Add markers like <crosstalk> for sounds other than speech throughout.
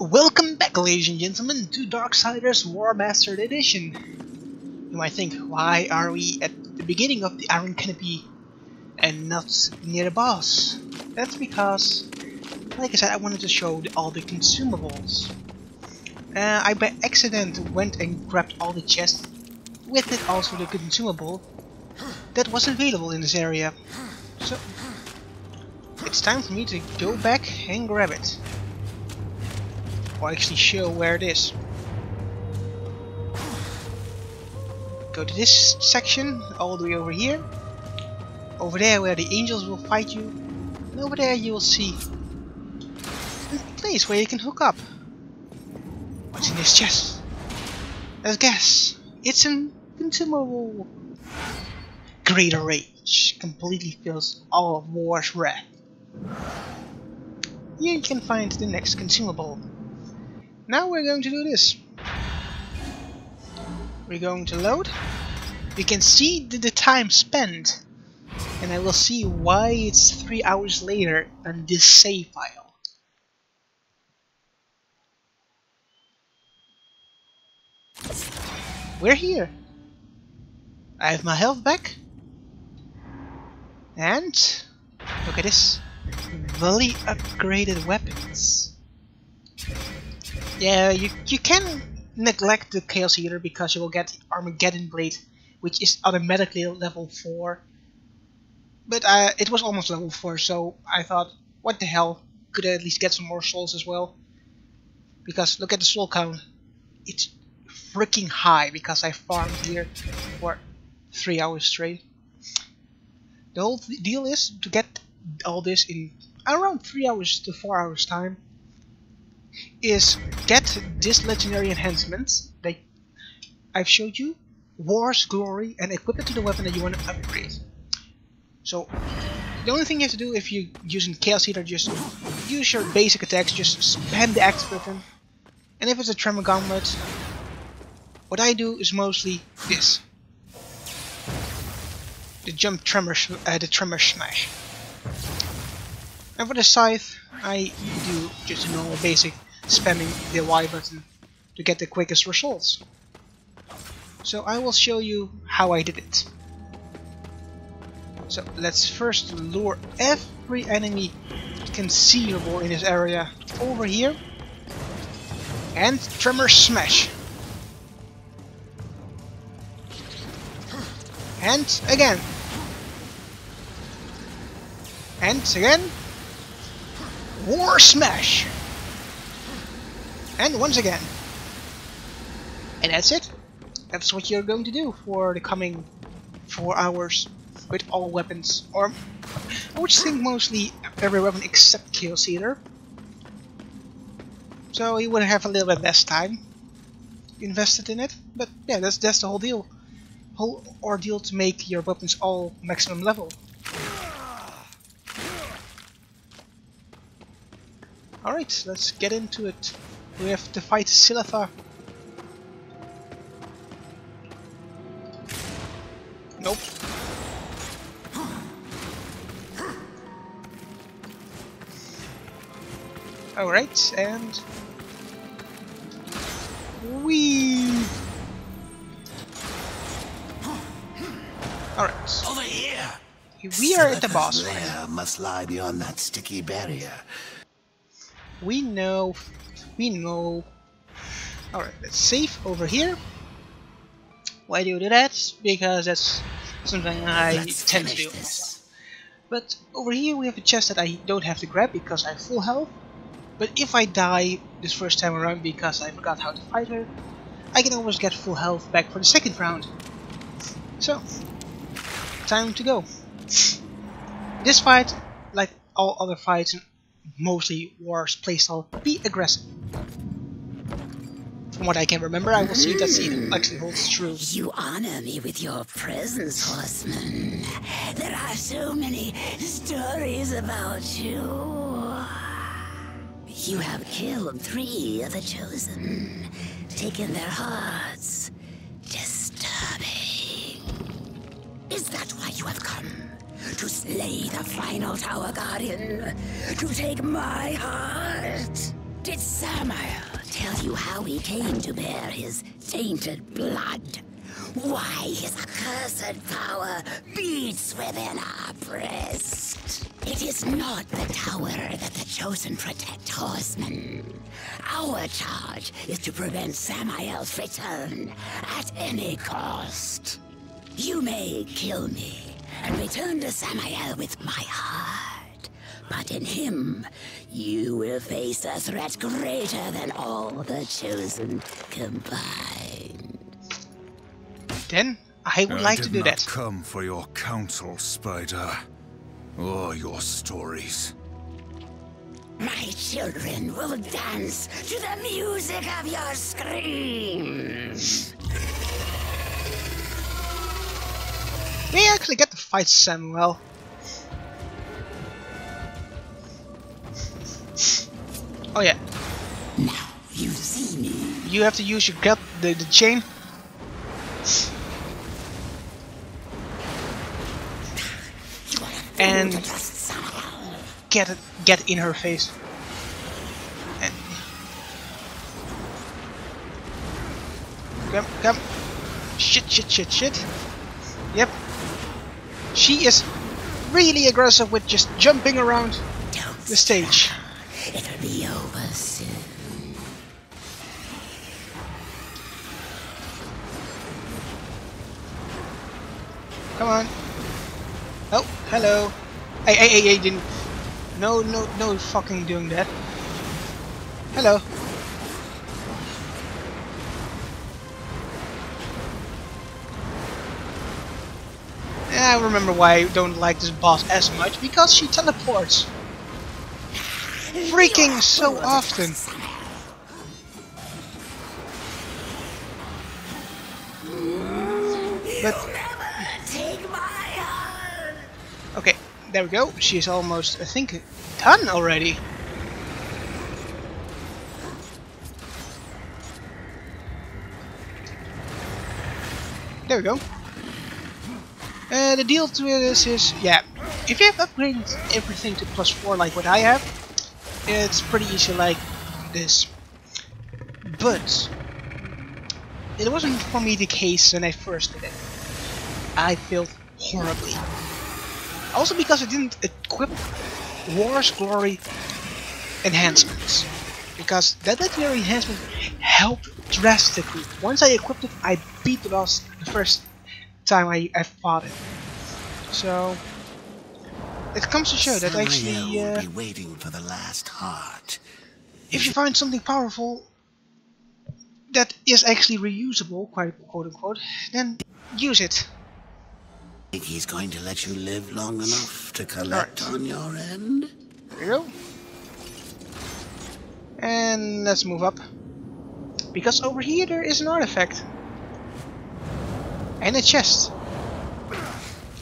Welcome back, ladies and gentlemen, to Darksiders War Mastered Edition. You might think, why are we at the beginning of the Iron Canopy and not near the boss? That's because, like I said, I wanted to show all the consumables. Uh, I by accident went and grabbed all the chests, with it also the consumable that was available in this area. So, it's time for me to go back and grab it. Or actually show where it is. Go to this section, all the way over here. Over there where the angels will fight you. And over there you will see a place where you can hook up. What's in this chest? Let's guess. It's an consumable. Greater Rage completely fills all of War's wrath. Here you can find the next consumable. Now we're going to do this. We're going to load. We can see the, the time spent. And I will see why it's 3 hours later than this save file. We're here. I have my health back. And look at this. Fully upgraded weapons. Yeah, you, you can neglect the Chaos Eater because you will get Armageddon Blade, which is automatically level 4. But uh, it was almost level 4, so I thought, what the hell, could I at least get some more souls as well? Because look at the soul count, it's freaking high because I farmed here for 3 hours straight. The whole deal is to get all this in around 3 hours to 4 hours time is get this legendary enhancement that I've showed you, War's Glory, and equip it to the weapon that you want to upgrade. So, the only thing you have to do if you're using Chaos Eater, just use your basic attacks, just spam the X button. And if it's a Tremor Gauntlet, what I do is mostly this. The jump tremor, uh, the tremor smash. And for the scythe, I do just a normal basic spamming the Y button to get the quickest results. So I will show you how I did it. So let's first lure every enemy conceivable in this area over here and Tremor Smash. And again. And again. War Smash. And once again. And that's it. That's what you're going to do for the coming 4 hours with all weapons. Or, I would think mostly every weapon except Chaos Eater. So you would have a little bit less time invested in it. But yeah, that's, that's the whole deal. Whole ordeal to make your weapons all maximum level. Alright, let's get into it. We have to fight Silitha. Nope. Alright, and... We. Alright. Over here! We are at the boss lair must lie beyond that sticky barrier. We know. We know. Alright, let's save over here. Why do you do that? Because that's something I Let's tend to do. this. But over here we have a chest that I don't have to grab because I have full health. But if I die this first time around because I forgot how to fight her, I can always get full health back for the second round. So, time to go. This fight, like all other fights, mostly War's playstyle, be aggressive. From what I can remember, I will see that scene hmm. actually holds true. You honor me with your presence, horseman. There are so many stories about you. You have killed three of the chosen, taken their hearts. Disturbing. Is that why you have come? To slay the final Tower Guardian? To take my heart? Did Samael tell you how he came to bear his tainted blood? Why his accursed power beats within our breast? It is not the tower that the Chosen protect, horsemen. Our charge is to prevent Samael's return at any cost. You may kill me and return to Samael with my heart. But in him, you will face a threat greater than all the Chosen combined. Then I would like I to did do not that. come for your counsel, Spider, or your stories. My children will dance to the music of your screams. We actually get to fight Samael. Oh yeah, Now you see me. you have to use your gut, the, the chain. And-. Get it, get in her face. And come, come. Shit, shit, shit, shit. Yep. She is really aggressive with just jumping around Don't the stage. It'll be over soon. Come on. Oh, hello. Hey, hey, hey, hey, didn't. No, no, no fucking doing that. Hello. I remember why I don't like this boss as much, because she teleports. Freaking so often. But. Okay, there we go. She's almost, I think, done already. There we go. Uh, the deal to this is, yeah, if you have upgraded everything to plus 4 like what I have, it's pretty easy like this. But, it wasn't for me the case when I first did it. I failed horribly. Also because I didn't equip War's Glory enhancements. Because that legendary enhancement helped drastically. Once I equipped it, I beat the boss the first time I, I fought it. So, it comes to show that actually, will uh, be waiting for the last heart. if you find something powerful that is actually reusable, quite quote unquote, then use it. Think he's going to let you live long enough to collect Alright. on your end? There we go. And let's move up. Because over here there is an artifact. And a chest.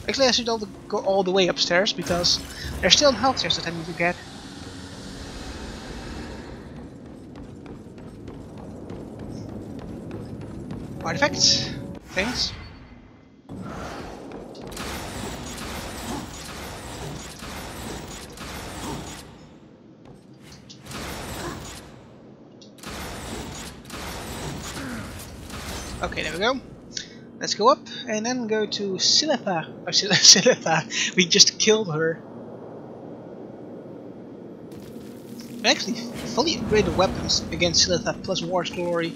Actually I should all the, go all the way upstairs because there's still a health chest that I need to get. Artifacts. Things. Okay, there we go. Let's go up and then go to Silitha. Or Sil <laughs> Silitha. We just killed her. Actually, fully upgraded weapons against Silitha plus War's Glory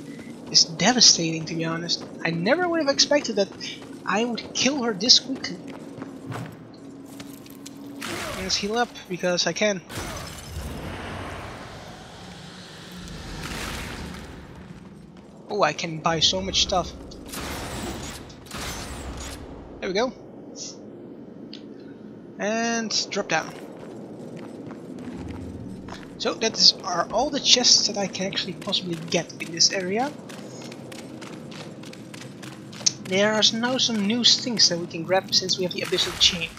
is devastating to be honest. I never would have expected that I would kill her this quickly. Let's heal up because I can. Oh, I can buy so much stuff. We go. And drop down. So that is, are all the chests that I can actually possibly get in this area. There are now some new things that we can grab since we have the Abyssal Chain.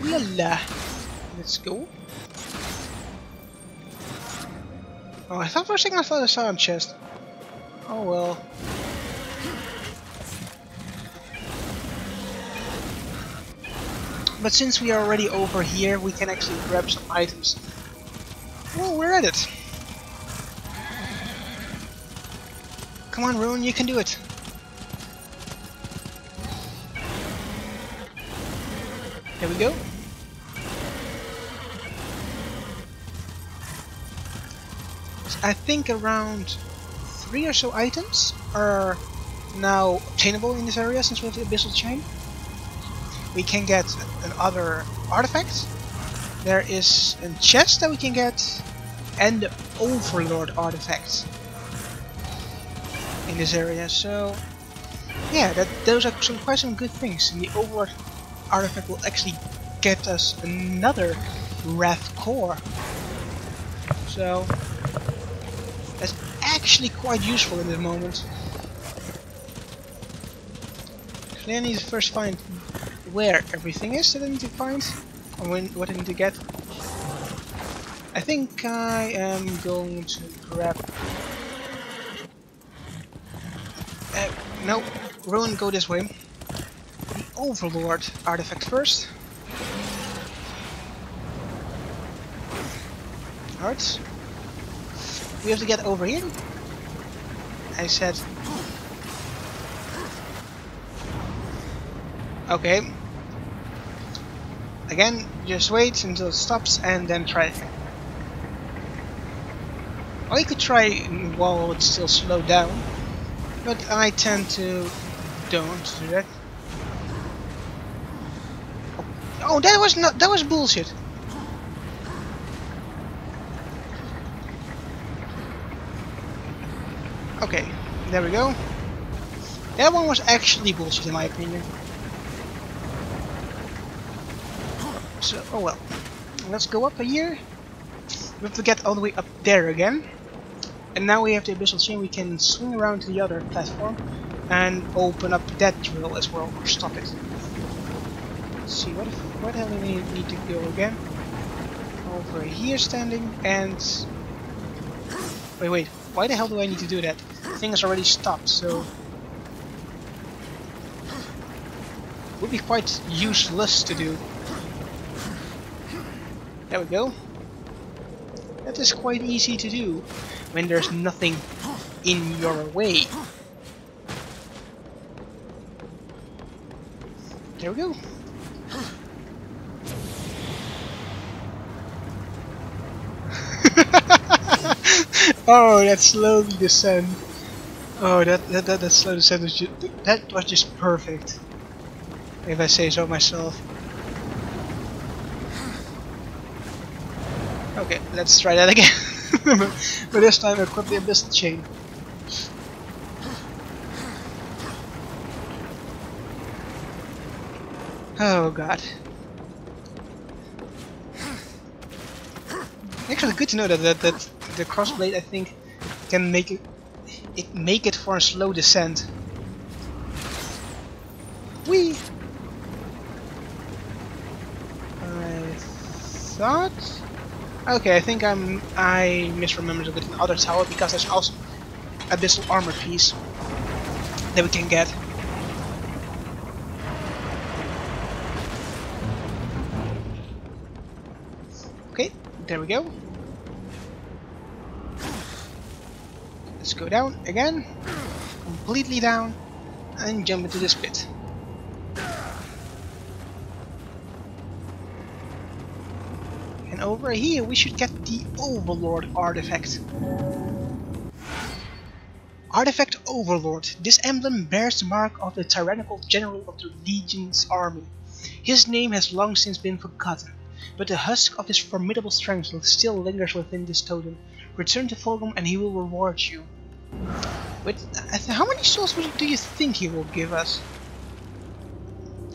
Voila! Let's go. Oh, I thought for a second I thought I saw a chest. Oh well. But since we are already over here, we can actually grab some items. Well, we're at it. Come on, Ruin, you can do it. There we go. I think around three or so items are now obtainable in this area since we have the Abyssal Chain. We can get another artifact. There is a chest that we can get and the Overlord artifact in this area. So yeah, that those are some quite some good things. And the Overlord artifact will actually get us another Wrath core. So actually quite useful in this moment. So I need to first find where everything is that I need to find, when, what I need to get. I think I am going to grab... Uh, no, Ruin, go this way. The Overlord artifact first. Alright. We have to get over here. I said... Okay. Again, just wait until it stops and then try you could try while it's still slowed down, but I tend to don't do that. Oh, that was not that was bullshit. Okay, there we go. That one was actually bullshit in my opinion. So, oh well. Let's go up a here. We have to get all the way up there again. And now we have the Abyssal Chain, we can swing around to the other platform and open up that drill as well, or stop it. Let's see, what, if, the hell do we need to go again? Over here standing, and... Wait, wait, why the hell do I need to do that? The thing has already stopped, so... Would be quite useless to do. There we go. That is quite easy to do when there's nothing in your way. There we go. <laughs> oh, that slowly descent. Oh, that that that, that slow descent was that was just perfect. If I say so myself. Okay, let's try that again. <laughs> but this time equip the Abyssal Chain. Oh god. Actually good to know that, that, that the crossblade I think can make it, make it for a slow descent. Whee! I thought Okay, I think I'm I misremembered with another tower because there's also abyssal armor piece that we can get. Okay, there we go. Go down again, completely down, and jump into this pit. And over here we should get the Overlord artifact. Artifact Overlord. This emblem bears the mark of the tyrannical general of the Legion's army. His name has long since been forgotten, but the husk of his formidable strength still lingers within this totem. Return to Vulgrim and he will reward you. Wait, how many souls do you think he will give us?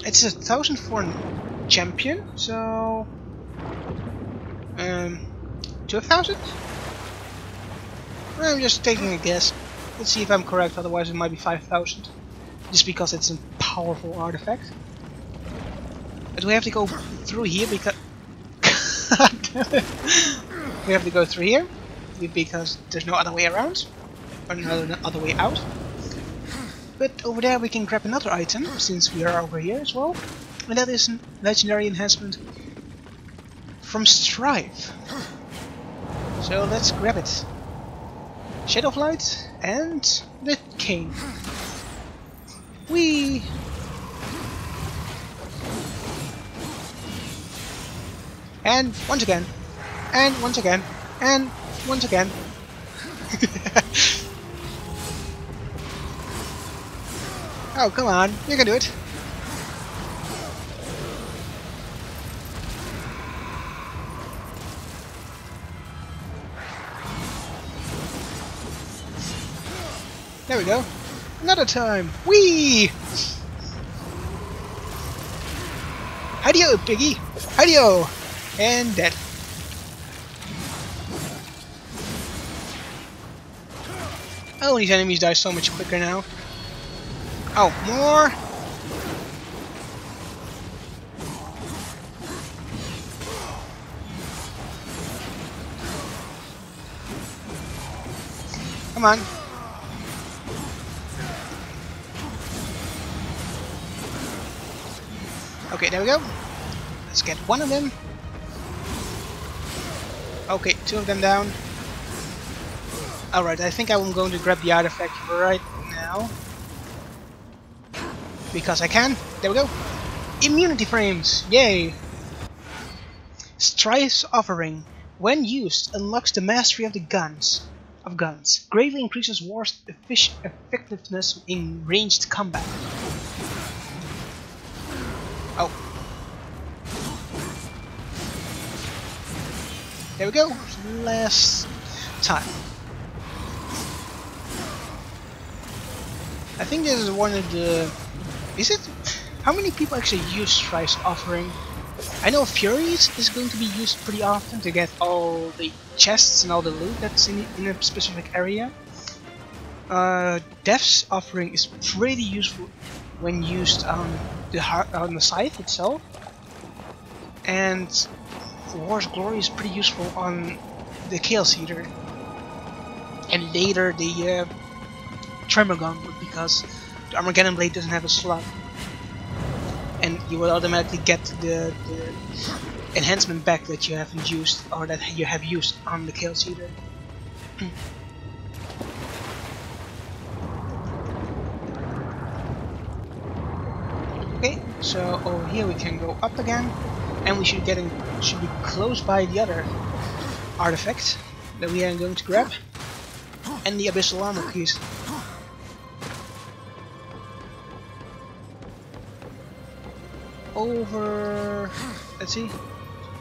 It's a thousand for a champion, so um, 2,000? I'm just taking a guess. Let's see if I'm correct, otherwise it might be 5,000. Just because it's a powerful artifact. But we have to go through here because... <laughs> we have to go through here because there's no other way around. Or no other way out. But over there we can grab another item, since we are over here as well. And that is a legendary enhancement from Strife. So let's grab it. Shadow Flight and the cane. We and once again, and once again, and once again. <laughs> oh come on, you can do it. There we go. Another time. Whee! Hidio, piggy! Hidio! And dead. Oh, these enemies die so much quicker now. Oh, more! Come on. Okay, there we go. Let's get one of them. Okay, two of them down. Alright, I think I'm going to grab the artifact right now. Because I can. There we go. Immunity frames! Yay! Strife's offering, when used, unlocks the mastery of the guns. Of guns. Greatly increases war's effectiveness in ranged combat. Oh. There we go. Last time. I think this is one of the... Is it? How many people actually use Strife's offering? I know Furies is going to be used pretty often to get all the chests and all the loot that's in, in a specific area. Uh, Death's offering is pretty useful when used on the on the scythe itself, and War's Glory is pretty useful on the Chaos Eater, and later the uh, Tremor Gauntlet because Armageddon Blade doesn't have a slot, and you will automatically get the, the enhancement back that you haven't used or that you have used on the Chaos Eater. <clears throat> Okay, so over here we can go up again, and we should get in, should be close by the other artifact that we are going to grab, and the abyssal armor keys. Over, let's see,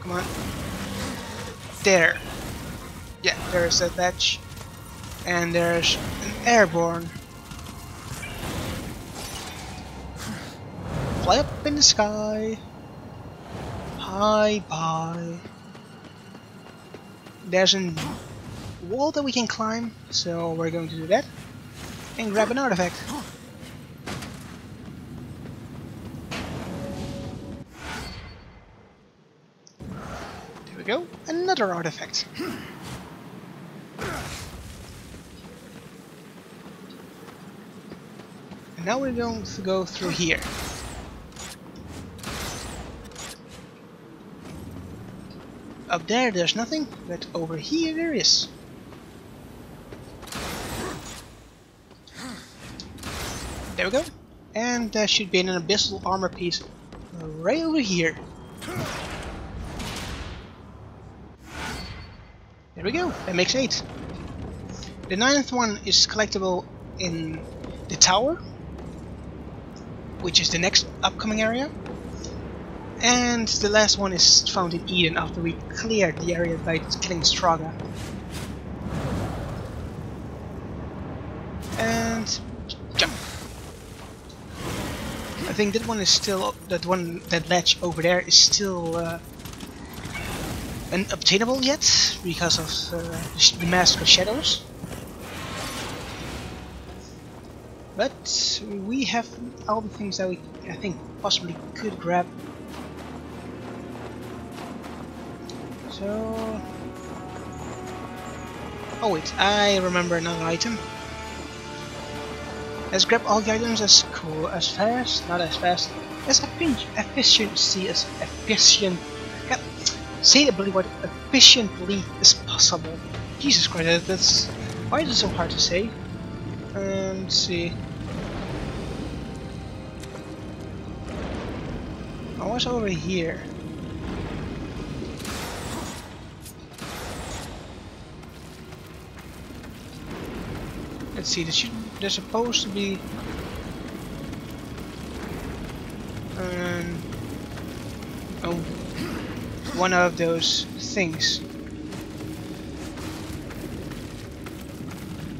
come on, there. Yeah, there's a ledge, and there's an airborne fly up in the sky. Bye bye. There's a wall that we can climb, so we're going to do that. And grab an artifact. Go, another artifact. And now we're going to go through here. Up there there's nothing, but over here there is. There we go. And there should be an abyssal armor piece right over here. There we go, that makes eight. The ninth one is collectible in the tower, which is the next upcoming area. And the last one is found in Eden after we cleared the area by killing Straga. And jump. I think that one is still that one that ledge over there is still uh, unobtainable yet because of uh, the Mask of Shadows. But we have all the things that we I think possibly could grab So... Oh wait, I remember another item. Let's grab all the items as cool, as fast, not as fast, as effi- efficiency as efficient. Bloody word efficiently as possible. Jesus Christ, that- that's why is it so hard to say? Um, let's see. I was over here. Let's see. There should, there's supposed to be. One of those things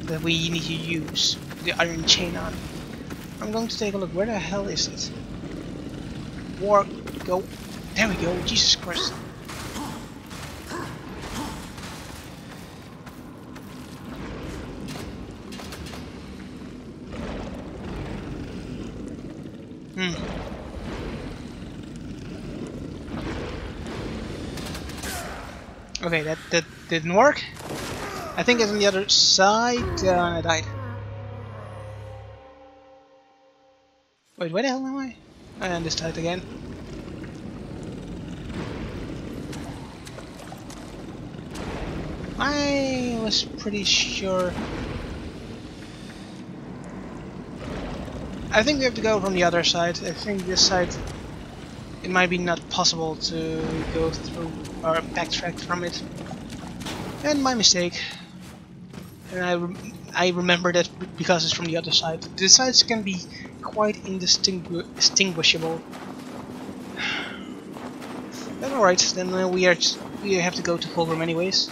that we need to use the iron chain on. I'm going to take a look. Where the hell is it? War, go. There we go. Jesus Christ. Okay, that, that didn't work. I think it's on the other side. Uh, I died. Wait, where the hell am I? And this died again. I was pretty sure. I think we have to go from the other side. I think this side it might be not possible to go through or backtrack from it. And my mistake. And I, I remember that because it's from the other side. The sides can be quite indistinguishable. <sighs> But alright, then uh, we are we have to go to Vulgrim anyways.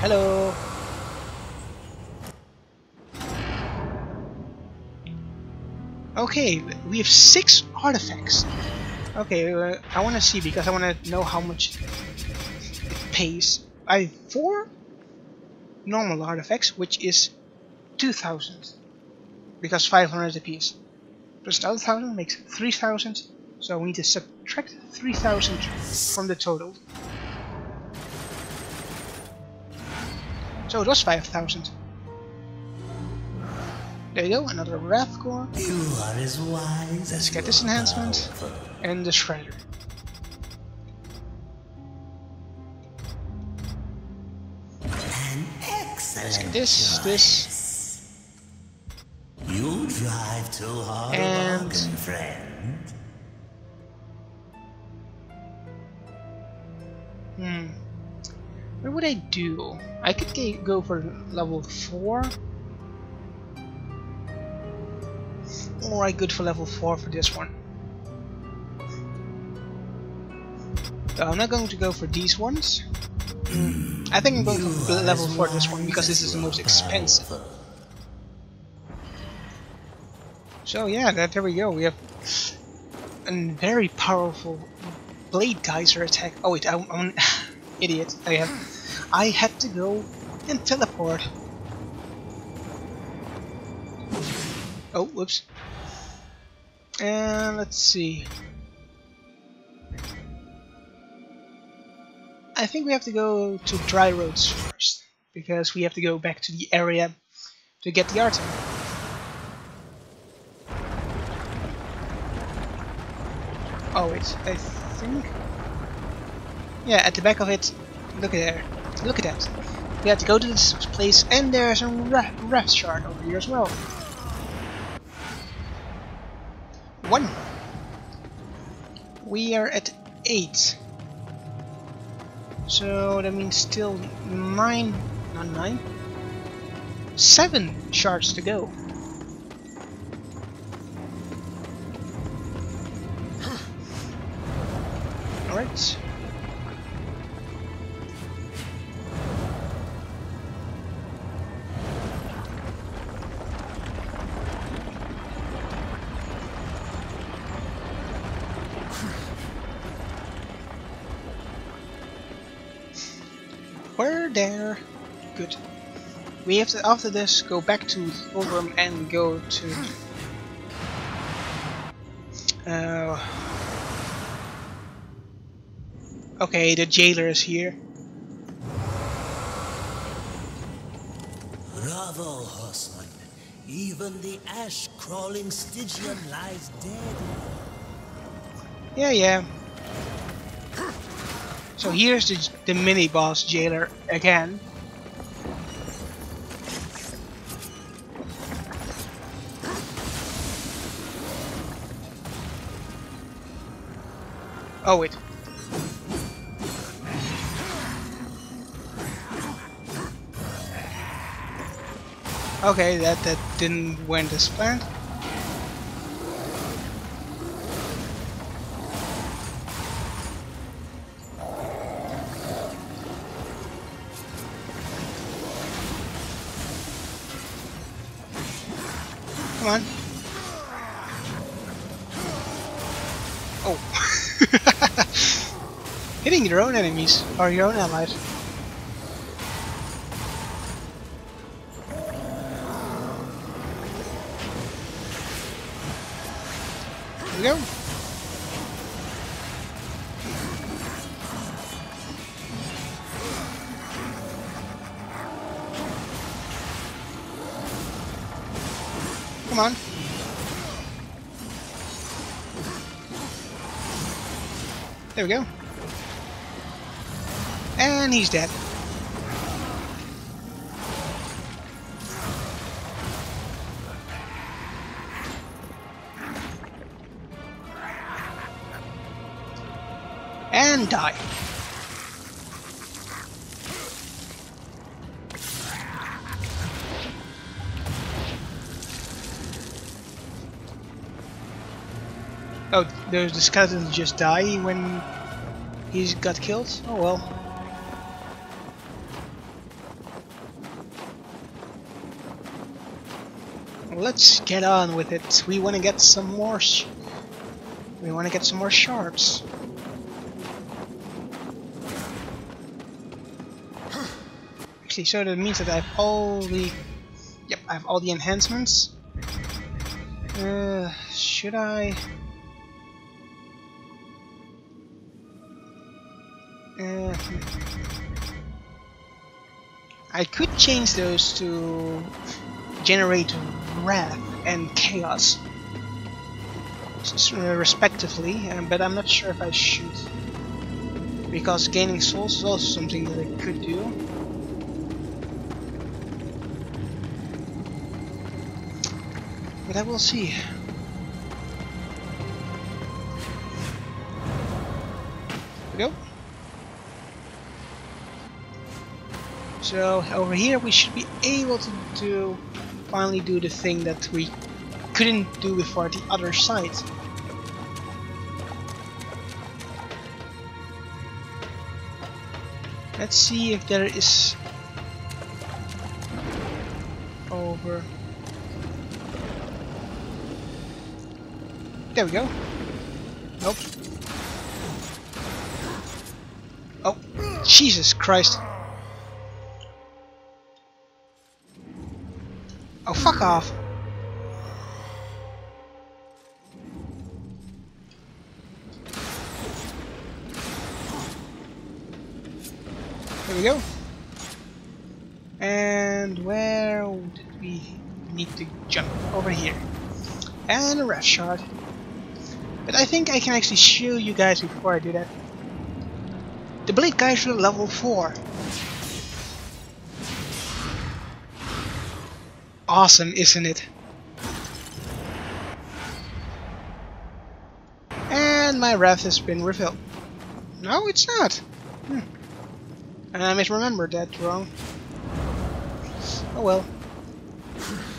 Hello. Okay, we have six artifacts. Okay, uh, I want to see because I want to know how much it pays. I have four normal artifacts, which is 2,000. Because 500 apiece. Plus 1,000 makes 3,000. So we need to subtract 3,000 from the total. So it was 5,000. There you go, another Wrath Core. You are as wise Let's get this enhancement. And the Shredder. An excellent This, this, You drive too hard, And- bargain, friend. Hmm. What would I do? I could go for level 4. I could for level 4 for this one. So I'm not going to go for these ones. I think I'm going for level 4 this one because this is the most expensive. So yeah, that, there we go. We have a very powerful blade geyser attack. Oh wait, I'm, I'm an <laughs> idiot. I have, I had to go and teleport. Oh, whoops. And let's see. I think we have to go to dry roads first because we have to go back to the area to get the item. Oh wait, I think... Yeah, at the back of it, look at there. Look at that. We have to go to this place and there's a Wrath shard over here as well. One. We are at eight. So that means still nine, not nine, seven shards to go. Alright. There. Good. We have to, after this, go back to Vulgrim and go to... Uh, okay, the jailer is here. Bravo, horseman. Even the ash-crawling Stygian lies dead. Yeah, yeah. So here's the, the mini-boss jailer again. Oh wait. Okay, that that didn't went as planned. Hitting your own enemies, or your own allies. Here we go. Come on. There we go. And he's dead. And die. Oh, the skeletons just die when he's got killed? Oh well. Let's get on with it. We want to get some more. we want to get some more shards. Actually, so that means that I have all the. Yep, I have all the enhancements. Uh, should I? Uh, I could change those to generate wrath and chaos respectively, uh, but I'm not sure if I should. Because gaining souls is also something that I could do. But I will see. go. So over here we should be able to do finally do the thing that we couldn't do before the other side. Let's see if there is over. There we go. Nope. Oh, Jesus Christ. Fuck off. There we go. And where did we need to jump? Over here. And a red shard. But I think I can actually show you guys before I do that. The Blade Geyser level 4. Awesome, isn't it? And my wrath has been refilled. No, it's not. Hmm. And I misremembered that wrong. Oh well.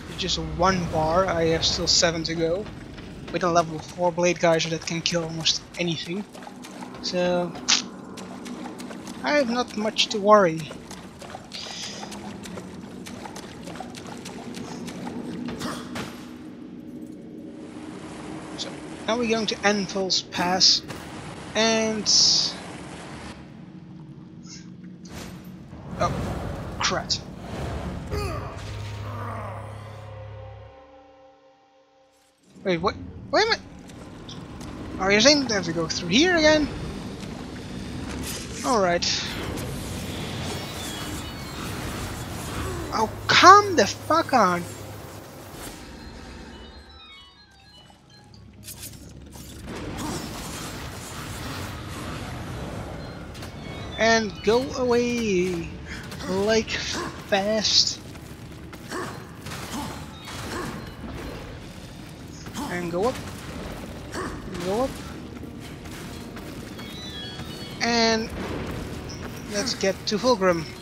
It's just one bar, I have still seven to go. With a level 4 Blade Geyser that can kill almost anything. So... I have not much to worry. So, now we're going to Anvil's Pass and... Oh, crap. Wait, what? Wait a minute! Are you saying I have to go through here again? Alright. Oh, come the fuck on! And go away like fast. And go up. Go up. And let's get to Vulgrim.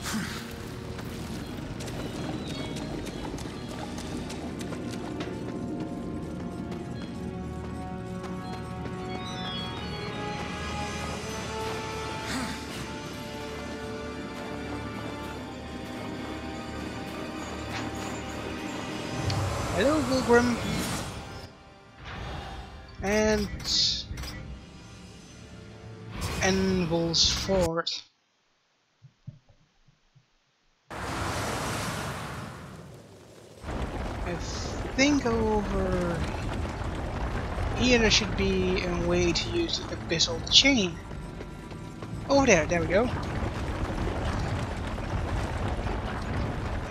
And Anvil's Fort. I think over here there should be a way to use the abyssal chain. Oh there, there we go.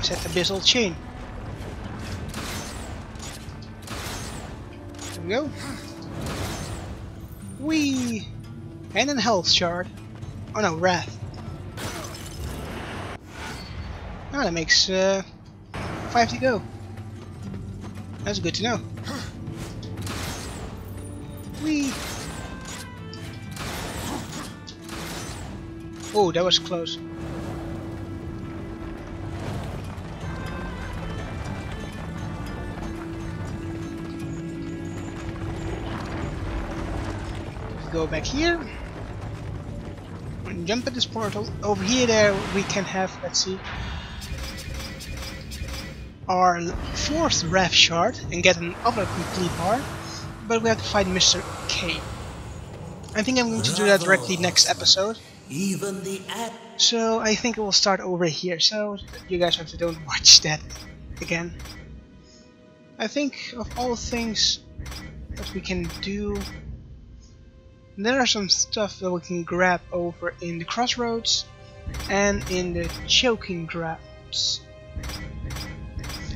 Set abyssal chain. We go. Wee! And an health shard. Oh no, wrath. Oh, that makes uh, five to go. That's good to know. Wee! Oh, that was close. Go back here. And jump at this portal. Over here there we can have, let's see, our fourth Wrath shard and get another complete bar. But we have to find Mr. K. I think I'm going to do that directly next episode. Even the So I think it will start over here, so you guys have to don't watch that again. I think of all things that we can do, there are some stuff that we can grab over in the crossroads and in the choking grounds.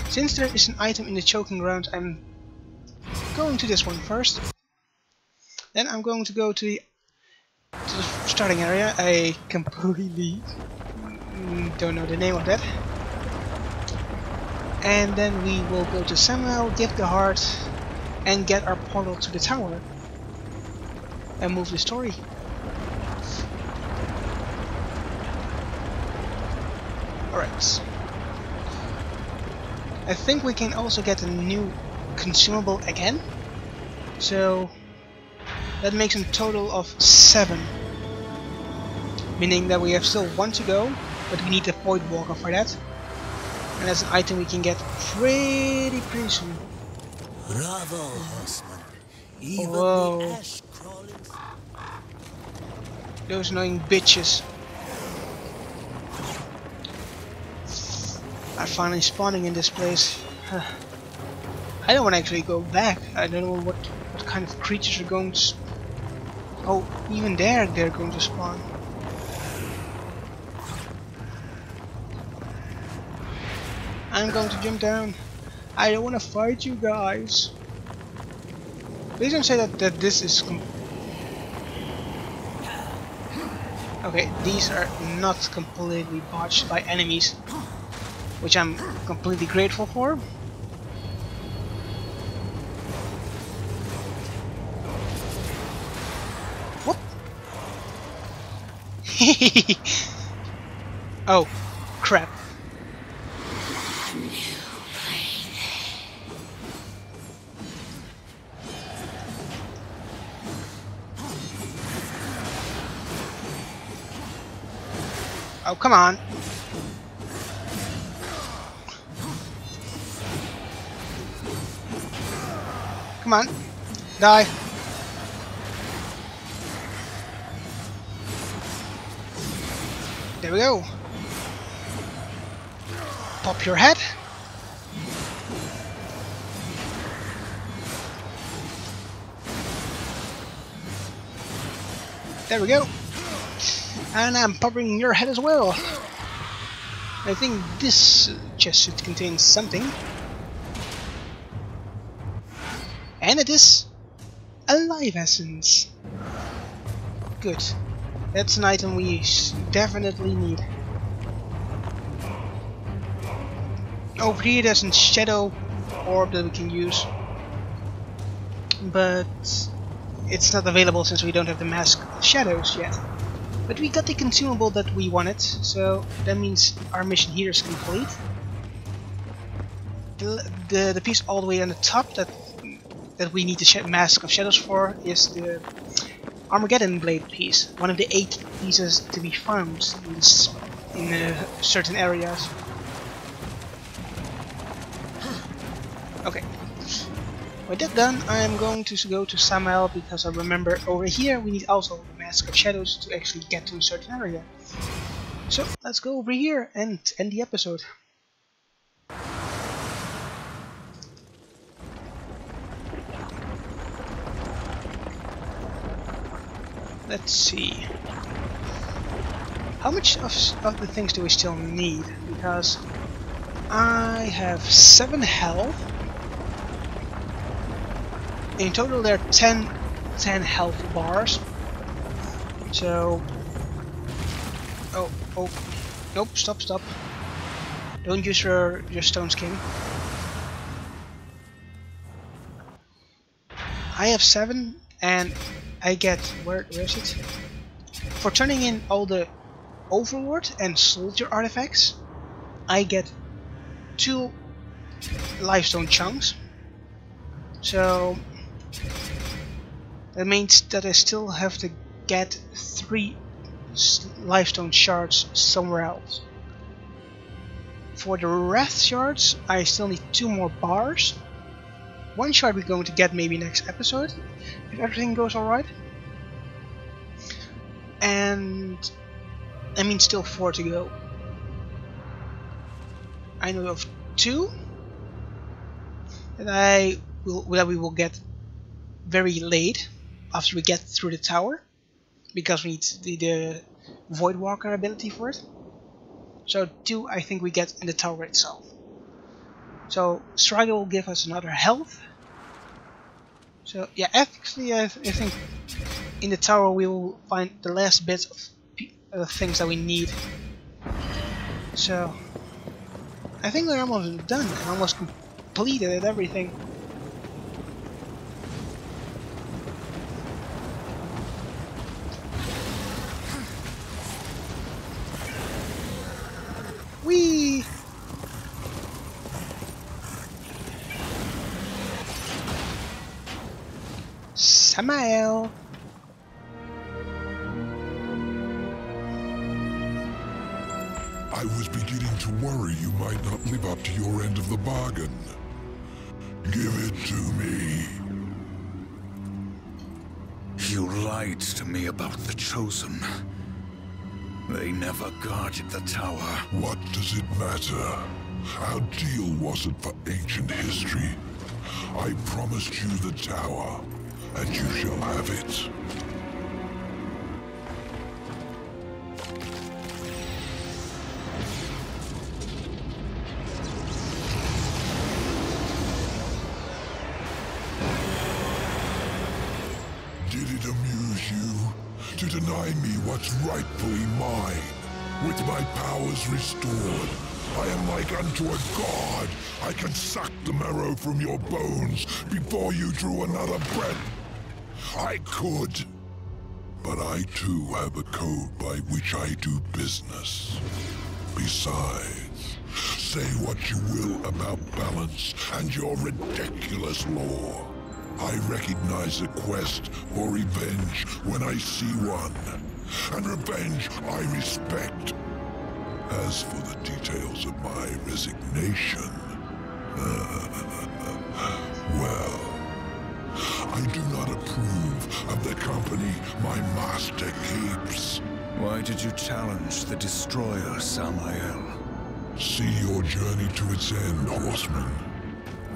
Since there is an item in the choking ground, I'm going to this one first. Then I'm going to go to the to the starting area. I completely don't know the name of that. And then we will go to Samael, get the heart, and get our portal to the tower. And move the story. Alright. I think we can also get a new consumable again. So that makes a total of seven. Meaning that we have still one to go, but we need a Void Walker for that. And that's an item we can get pretty pretty soon. Bravo, horseman. Even Whoa. the ash Those annoying bitches. Are finally spawning in this place. I don't want to actually go back. I don't know what, what kind of creatures are going to... Oh, even there they're going to spawn. I'm going to jump down. I don't want to fight you guys. Please don't say that, that this is Okay, these are not completely botched by enemies, which I'm completely grateful for. <laughs> Oh, crap. Oh, come on. Come on. Die. There we go. Pop your head. There we go. And I'm popping your head as well. I think this chest should contain something. And it is a life essence. Good. That's an item we definitely need. Over here there's a shadow orb that we can use. But it's not available since we don't have the mask shadows yet. But we got the consumable that we wanted, so that means our mission here is complete. The, the, the piece all the way on the top that that we need the mask of shadows for is the Armageddon blade piece, one of the eight pieces to be found in, in uh, certain areas. Okay. With that done, I am going to go to Samael because I remember over here we need also Mask of Shadows to actually get to a certain area. So let's go over here and end the episode. Let's see. How much of, of the things do we still need? Because I have 7 health. In total there are 10, 10 health bars. So... Oh, oh. Nope, stop, stop. Don't use your, your stone skin. I have 7 and I get... Where, where is it? For turning in all the Overlord and Soldier artifacts, I get two Lifestone chunks. So that means that I still have to get three Lifestone shards somewhere else. For the Wrath shards, I still need two more bars. One shard we're going to get maybe next episode, if everything goes alright. And I mean still four to go. I know of two that I will that we will get very late after we get through the tower because we need the, the Voidwalker ability for it. So two I think we get in the tower itself. So Strider will give us another health. So yeah, actually I, th- I think in the tower we will find the last bits of uh, things that we need. So I think we're almost done. I almost completed everything. Whee! Samael! I was beginning to worry you might not live up to your end of the bargain. Give it to me. You lied to me about the Chosen. They never guarded the tower. What does it matter? Our deal wasn't for ancient history. I promised you the tower, and you shall have it. Did it amuse you to deny me what's rightfully mine? With my powers restored, I am like unto a god. I can suck the marrow from your bones before you drew another breath. I could, but I too have a code by which I do business. Besides, say what you will about balance and your ridiculous law. I recognize a quest for revenge when I see one. And revenge I respect. As for the details of my resignation, <laughs> well, I do not approve of the company my master keeps. Why did you challenge the Destroyer, Samael? See your journey to its end, horseman.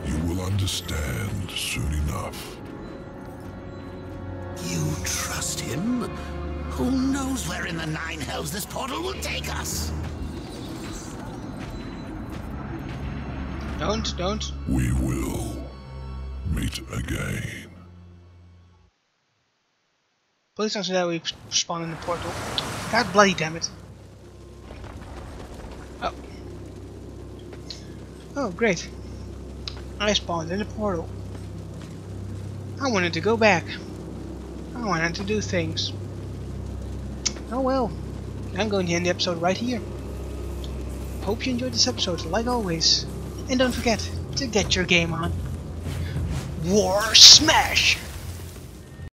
You will understand soon enough. You trust him? Who knows where in the nine hells this portal will take us? Don't, don't. We will meet again. Both times that we spawned in the portal. God bloody damn it. Oh. Oh, great. I spawned in the portal. I wanted to go back. I wanted to do things. Oh well. I'm going to end the episode right here. Hope you enjoyed this episode, like always. And don't forget to get your game on. War Smash!